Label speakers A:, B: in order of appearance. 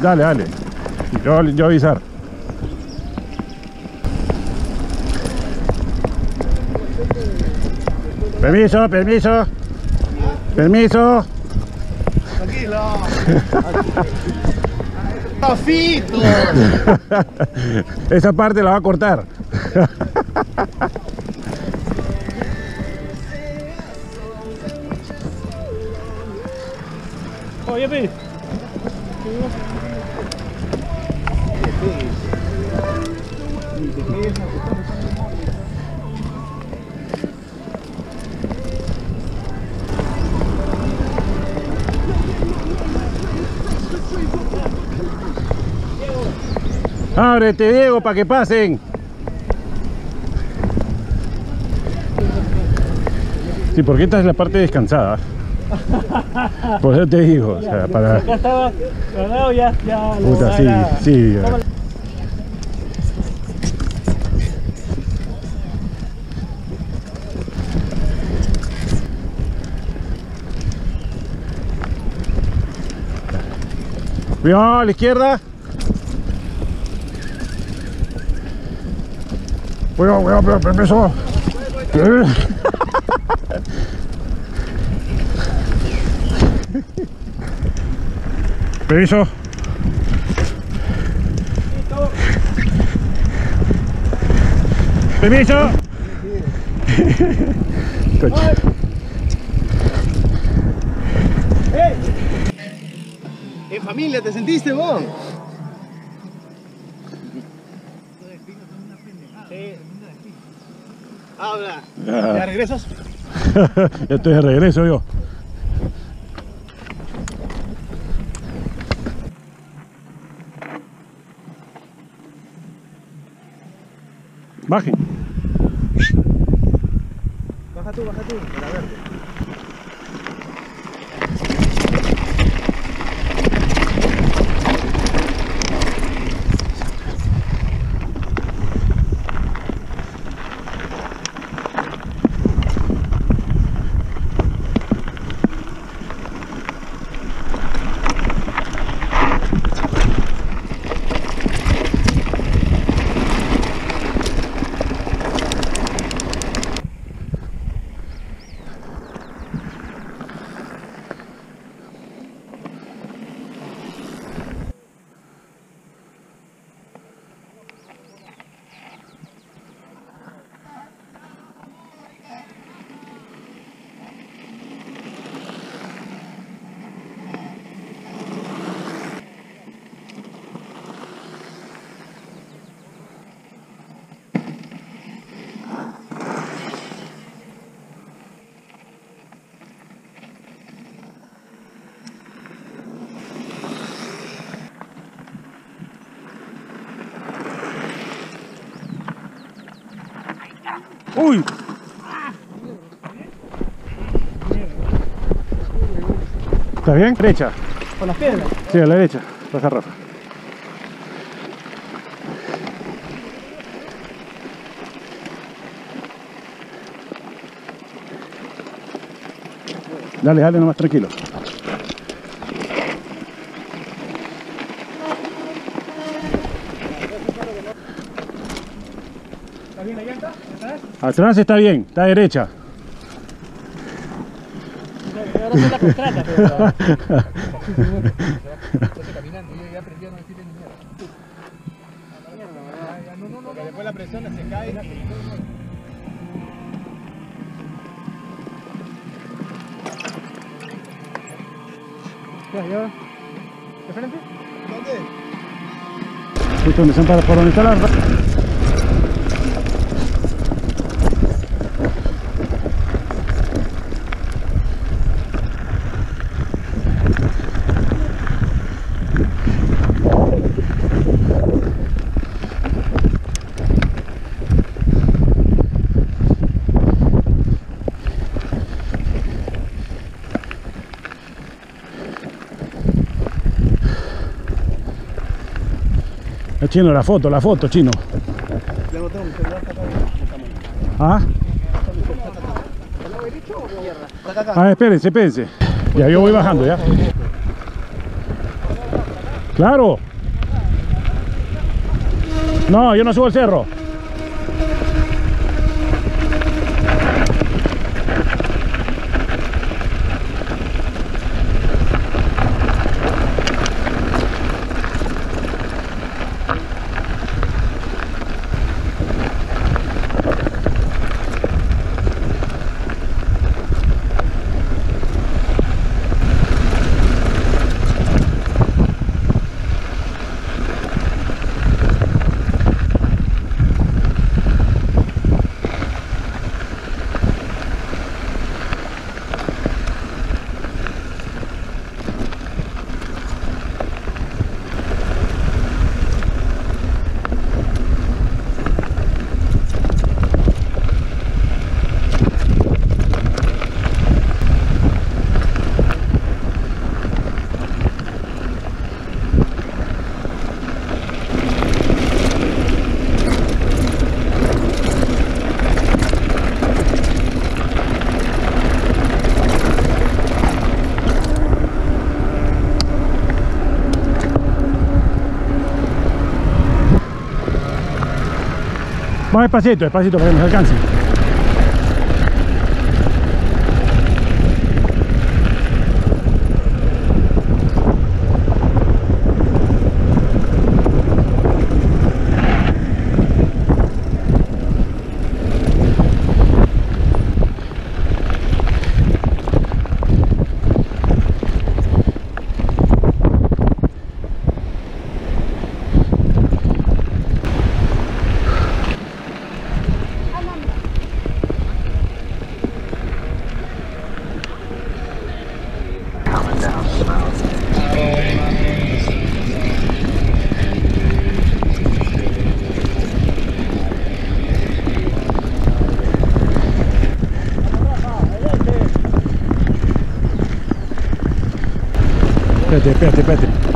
A: Dale, dale. Yo, yo avisar. Permiso, permiso. Permiso.
B: Tranquilo. Tafito.
A: Esa parte la va a cortar.
C: Oye, pi.
A: Ábrete, Diego, para que pasen. Sí, porque esta es la parte descansada. Por eso te digo, o sea, para...
C: Ya estaba ganado, ya, ya.
A: Puta, sí, sí. ya. Cuidado, a la izquierda. Cuidado, cuidado, cuidado, permiso. Permiso. Permiso.
B: En familia, ¿te sentiste vos? Habla.
A: Ya.
B: ¿Ya regresas?
A: ya estoy de regreso yo. Bajen.
B: Baja tú, baja tú, para verte.
A: Uy. ¿Está bien? Derecha.
C: Con las piedras.
A: Sí, a la derecha. Baja Rafa. Dale, dale nomás tranquilo.
C: ¿Está bien la llanta? ¿Atrás?
A: Está bien, está derecha.
C: Y ahora se la contrata, pero...
B: caminando, yo ya aprendí a no decirle ni mierda. No, no, no, porque después la presión se cae.
C: Ya, ya. ¿De frente?
B: ¿Dónde?
A: Justo donde son para, por donde está la El chino, la foto, la foto, chino. Ah, ah, espérense, espérense. Ya yo voy bajando, ya. Claro. No, yo no subo el cerro. Más despacito, despacito para que nos alcance. Pete, pete, pete.